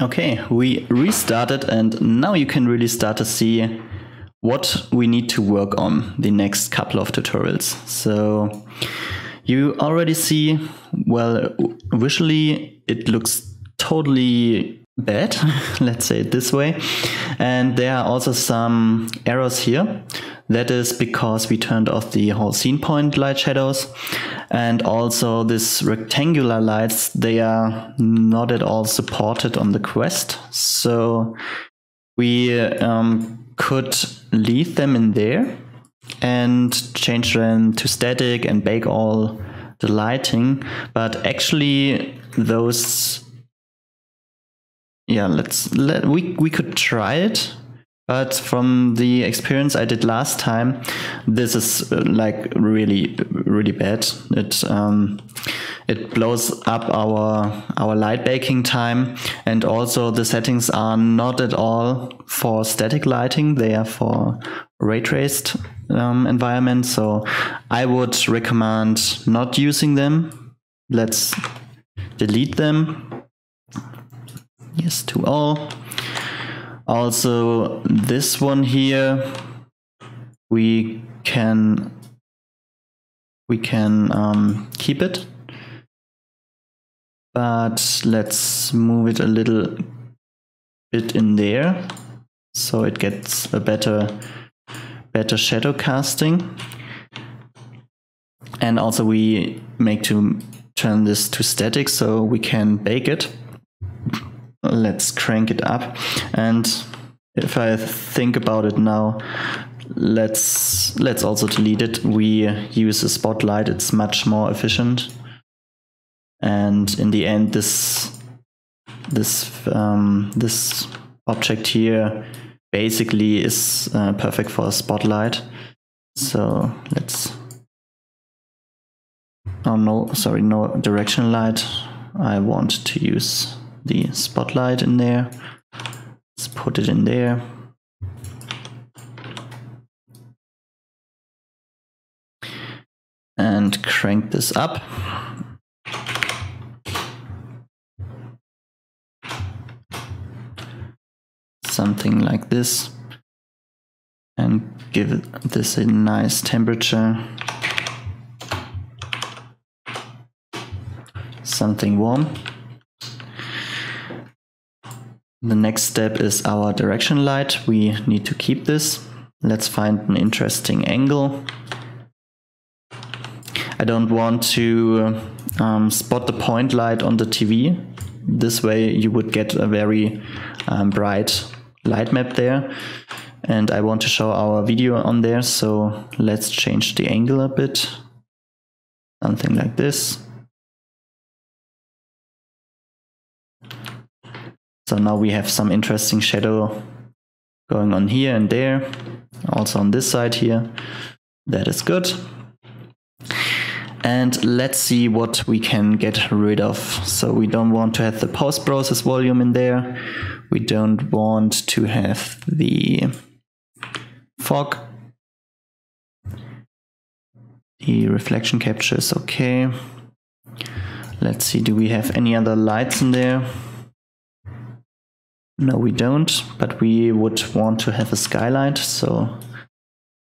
Okay, we restarted and now you can really start to see what we need to work on the next couple of tutorials. So you already see, well, visually it looks totally bad, let's say it this way. And there are also some errors here. That is because we turned off the whole scene point light shadows. And also this rectangular lights, they are not at all supported on the Quest. So we um, could leave them in there and change them to static and bake all the lighting. But actually those yeah, let's let we we could try it. But from the experience I did last time, this is uh, like really, really bad. It um, it blows up our our light baking time, and also the settings are not at all for static lighting. They are for ray traced um, environment. So I would recommend not using them. Let's delete them. Yes to all. Also, this one here, we can we can um, keep it, but let's move it a little bit in there so it gets a better better shadow casting. And also we make to turn this to static so we can bake it let's crank it up. And if I think about it now, let's let's also delete it. We use a spotlight, it's much more efficient. And in the end, this this um, this object here basically is uh, perfect for a spotlight. So let's. Oh no, sorry, no direction light. I want to use the spotlight in there. Let's put it in there. And crank this up. Something like this. And give this a nice temperature. Something warm. The next step is our direction light. We need to keep this. Let's find an interesting angle. I don't want to um, spot the point light on the TV. This way you would get a very um, bright light map there. And I want to show our video on there, so let's change the angle a bit. Something like this. So now we have some interesting shadow going on here and there, also on this side here. That is good. And let's see what we can get rid of. So we don't want to have the post-process volume in there. We don't want to have the fog. The reflection capture is okay. Let's see, do we have any other lights in there? No, we don't, but we would want to have a skylight. So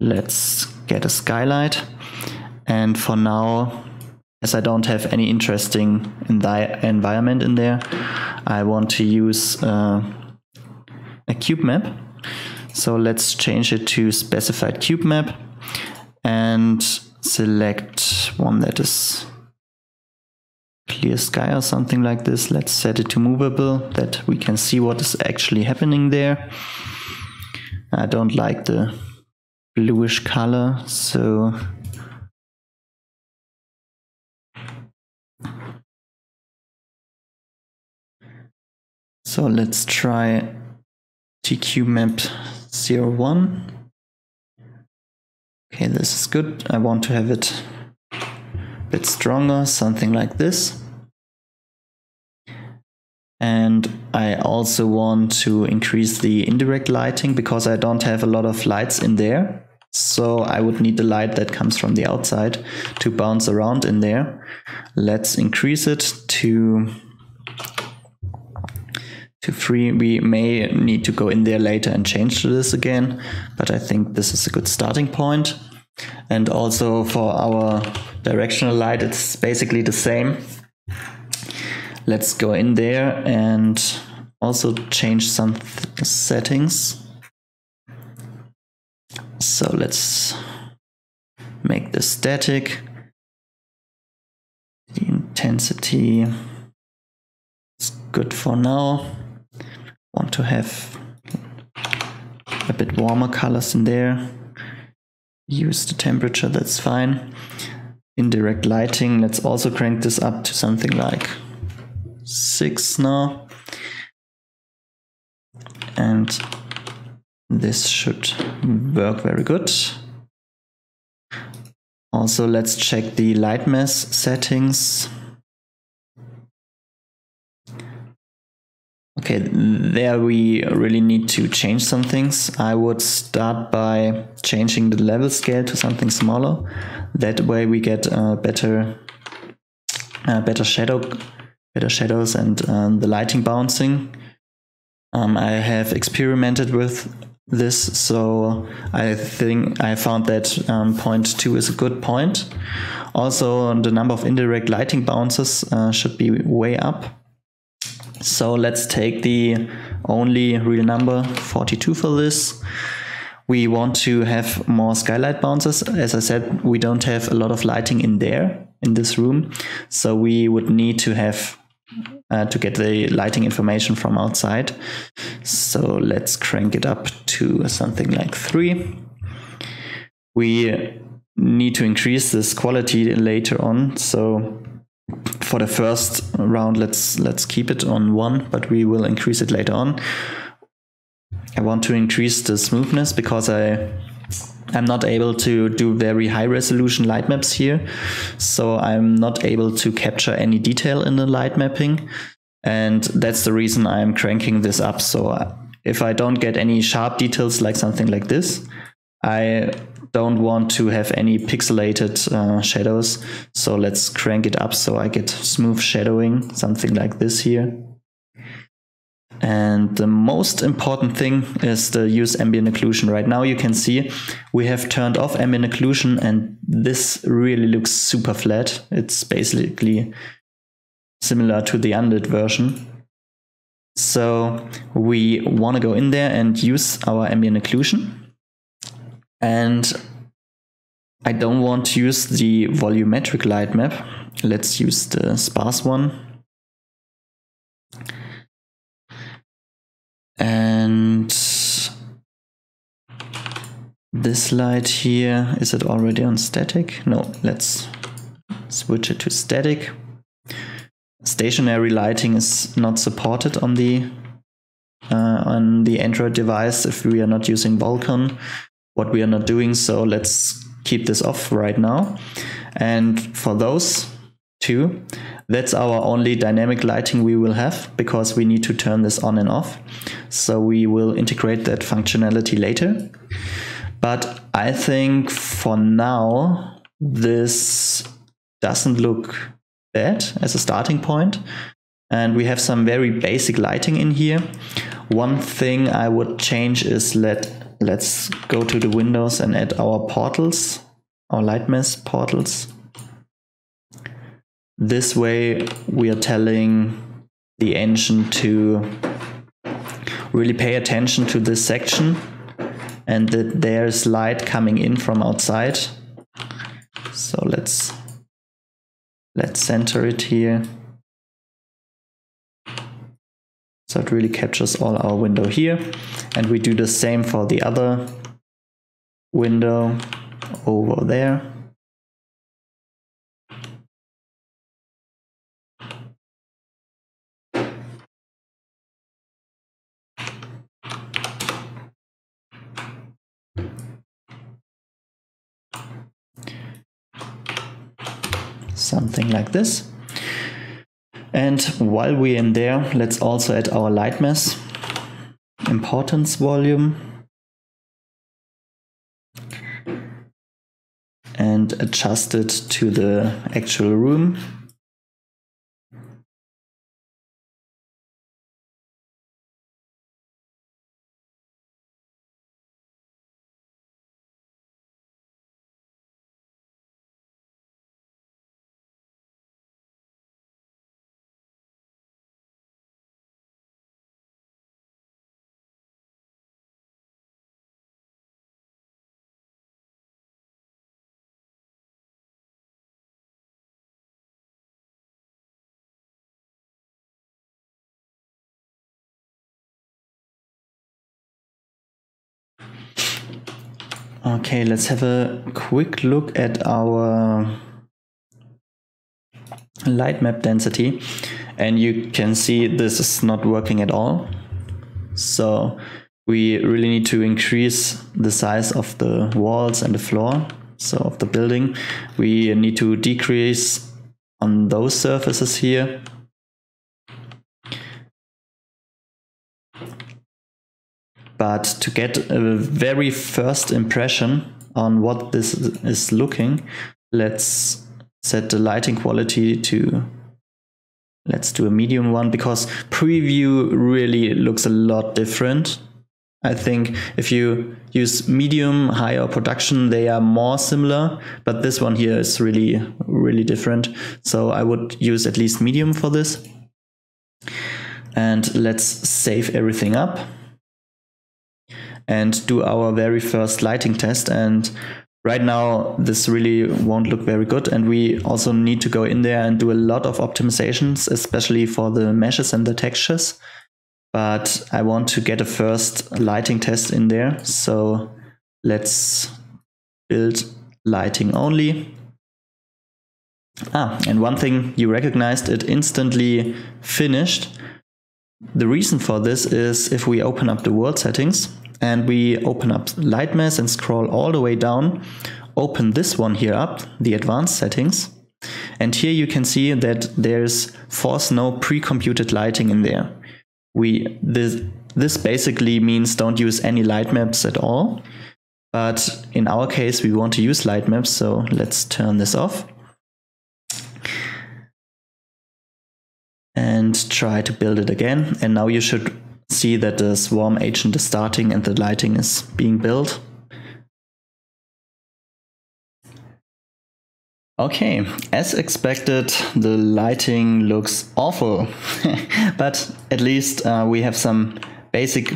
let's get a skylight. And for now, as I don't have any interesting environment in there, I want to use uh, a cube map. So let's change it to specified cube map and select one that is clear sky or something like this. Let's set it to movable that we can see what is actually happening there. I don't like the bluish color, so So let's try TQ map 01. Okay, this is good. I want to have it a bit stronger, something like this. And I also want to increase the indirect lighting because I don't have a lot of lights in there. So I would need the light that comes from the outside to bounce around in there. Let's increase it to, to to 3. We may need to go in there later and change this again, but I think this is a good starting point. And also for our directional light, it's basically the same. Let's go in there and also change some settings. So let's make this static. The intensity is good for now. Want to have a bit warmer colors in there. Use the temperature, that's fine. Indirect lighting, let's also crank this up to something like 6 now. And this should work very good. Also, let's check the light mass settings. Okay, there we really need to change some things. I would start by changing the level scale to something smaller. That way we get a better, uh, better shadow, better shadows and um, the lighting bouncing. Um, I have experimented with this. So I think I found that um, point two is a good point. Also, the number of indirect lighting bounces uh, should be way up. So let's take the only real number 42 for this. We want to have more skylight bounces. As I said, we don't have a lot of lighting in there, in this room. So we would need to have uh, to get the lighting information from outside. So let's crank it up to something like three. We need to increase this quality later on. So for the first round, let's let's keep it on one, but we will increase it later on. I want to increase the smoothness because I I'm not able to do very high resolution light maps here. So I'm not able to capture any detail in the light mapping. And that's the reason I'm cranking this up. So if I don't get any sharp details like something like this, I don't want to have any pixelated uh, shadows. So let's crank it up so I get smooth shadowing, something like this here. And the most important thing is the use ambient occlusion. Right now you can see we have turned off ambient occlusion and this really looks super flat. It's basically similar to the unlit version. So we want to go in there and use our ambient occlusion. And I don't want to use the volumetric light map. Let's use the sparse one. And this light here, is it already on static? No, let's switch it to static. Stationary lighting is not supported on the uh, on the Android device if we are not using Vulkan. What we are not doing, so let's keep this off right now. And for those two, that's our only dynamic lighting we will have because we need to turn this on and off. So we will integrate that functionality later. But I think for now, this doesn't look bad as a starting point. And we have some very basic lighting in here. One thing I would change is let let's go to the windows and add our portals, our light mass portals. This way we are telling the engine to really pay attention to this section and that there's light coming in from outside. So let's let's center it here. So it really captures all our window here. And we do the same for the other window over there. Something like this. And while we're in there, let's also add our light mass, importance volume, and adjust it to the actual room. Okay, let's have a quick look at our light map density and you can see this is not working at all. So we really need to increase the size of the walls and the floor, so of the building. We need to decrease on those surfaces here. But to get a very first impression on what this is looking, let's set the lighting quality to let's do a medium one because preview really looks a lot different I think if you use medium, higher production, they are more similar, but this one here is really, really different. So I would use at least medium for this. And let's save everything up and do our very first lighting test. And right now, this really won't look very good. And we also need to go in there and do a lot of optimizations, especially for the meshes and the textures but I want to get a first lighting test in there. So let's build lighting only. Ah, and one thing you recognized, it instantly finished. The reason for this is if we open up the world settings and we open up Lightmass and scroll all the way down, open this one here up, the advanced settings. And here you can see that there's force no pre-computed lighting in there we this this basically means don't use any light maps at all. But in our case, we want to use light maps, so let's turn this off. And try to build it again. And now you should see that the swarm agent is starting and the lighting is being built. Okay, as expected, the lighting looks awful, but at least uh, we have some basic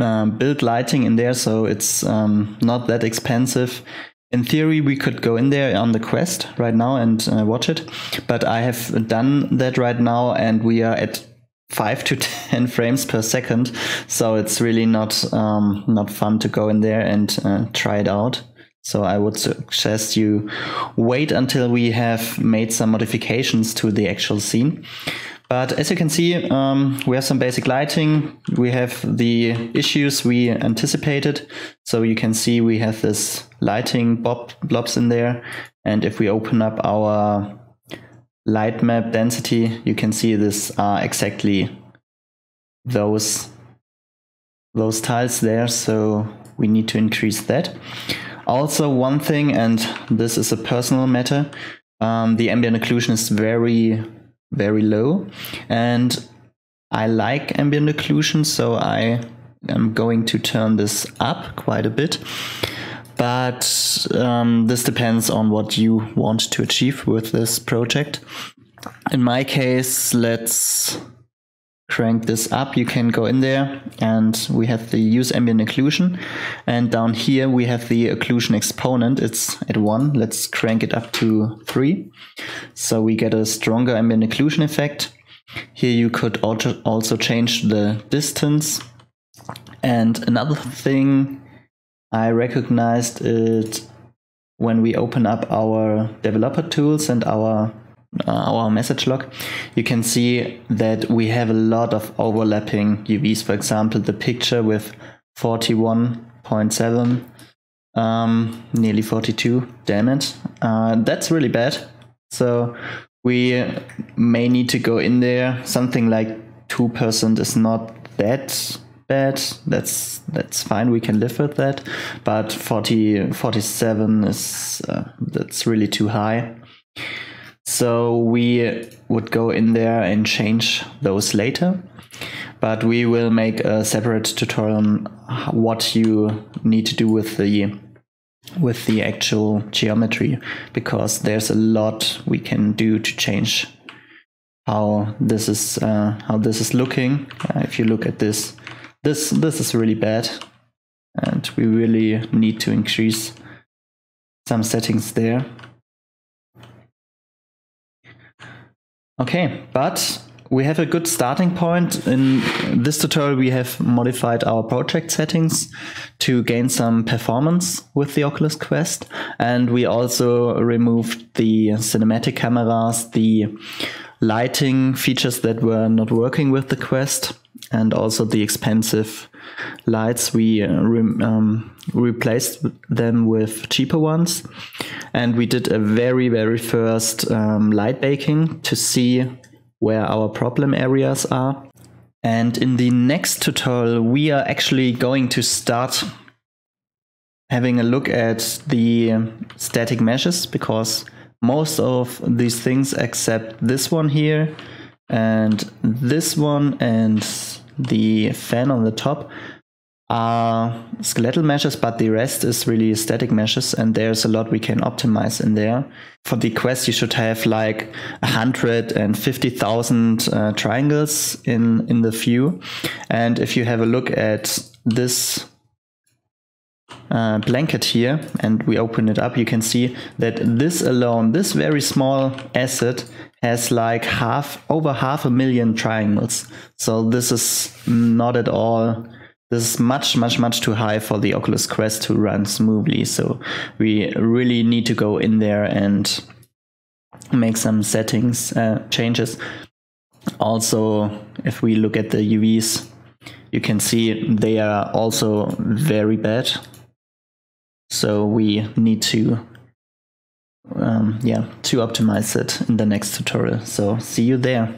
uh, build lighting in there, so it's um, not that expensive. In theory, we could go in there on the quest right now and uh, watch it, but I have done that right now, and we are at five to ten frames per second, so it's really not um, not fun to go in there and uh, try it out. So I would suggest you wait until we have made some modifications to the actual scene. But as you can see, um, we have some basic lighting. We have the issues we anticipated. So you can see we have this lighting bob blobs in there. And if we open up our light map density, you can see this are exactly those, those tiles there. So we need to increase that. Also, one thing, and this is a personal matter, um, the ambient occlusion is very, very low. And I like ambient occlusion, so I am going to turn this up quite a bit. But um, this depends on what you want to achieve with this project. In my case, let's crank this up, you can go in there and we have the use ambient occlusion. And down here we have the occlusion exponent. It's at one. Let's crank it up to three. So we get a stronger ambient occlusion effect. Here you could also change the distance. And another thing I recognized it when we open up our developer tools and our uh, our message log, you can see that we have a lot of overlapping UVs. For example, the picture with 41.7, um, nearly 42, damn it. Uh, that's really bad. So we may need to go in there. Something like 2% is not that bad. That's that's fine. We can live with that. But 40, 47 is uh, that's really too high. So we would go in there and change those later. But we will make a separate tutorial on what you need to do with the with the actual geometry because there's a lot we can do to change how this is uh, how this is looking. Uh, if you look at this, this this is really bad, and we really need to increase some settings there. Okay, but we have a good starting point. In this tutorial, we have modified our project settings to gain some performance with the Oculus Quest. And we also removed the cinematic cameras, the lighting features that were not working with the Quest, and also the expensive lights. We uh, re um, replaced them with cheaper ones. And we did a very, very first um, light baking to see where our problem areas are. And in the next tutorial, we are actually going to start having a look at the static meshes because most of these things except this one here and this one and the fan on the top are skeletal meshes, but the rest is really static meshes, and there's a lot we can optimize in there. For the quest, you should have like 150,000 uh, triangles in, in the view. And if you have a look at this uh, blanket here and we open it up, you can see that this alone, this very small asset has like half, over half a million triangles. So this is not at all this is much, much, much too high for the Oculus Quest to run smoothly. So we really need to go in there and make some settings uh, changes. Also, if we look at the UVs, you can see they are also very bad. So we need to, um, yeah, to optimize it in the next tutorial. So see you there.